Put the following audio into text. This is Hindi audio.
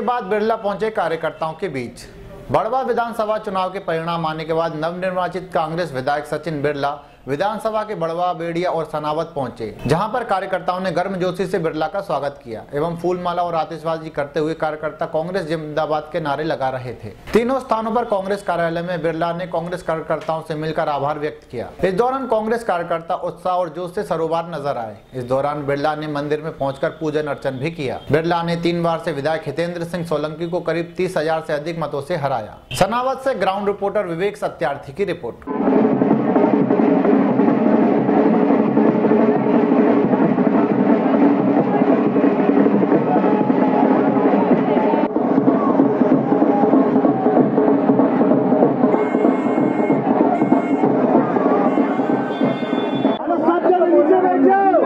बाद बिरला पहुँचे कार्यकर्ताओं के बीच। बड़वा विधानसभा चुनाव के परिणाम आने के बाद नवनिर्वाचित कांग्रेस विधायक सचिन बिरला विधानसभा के बड़वा, बेड़िया और सनावत पहुँचे, जहाँ पर कार्यकर्ताओं ने गर्मजोशी से बिरला का स्वागत किया एवं फूलमाला और आतिशबाजी करते हुए कार्यकर्ता कांग्रेस जिंदाबाद के नारे लगा रहे थे। तीनों स्थानों पर कांग्रेस कार्यालय में बिरला ने कांग्रेस कार्यकर्ताओं से मिलकर आभार व्यक्त किया। इस दौरान कांग्रेस कार्यकर्ता उत्साह और जोश से सरोबार नज़र आए। इस दौरान बिरला ने मंदिर में पहुंचकर पूजन अर्चन भी किया। बिरला ने तीन बार से विधायक हितेंद्र सिंह सोलंकी को करीब तीस हज़ार अधिक मतों से हराया। सनावत से ग्राउंड रिपोर्टर विवेक सत्यार्थी की रिपोर्ट। ¡Vive Mellado!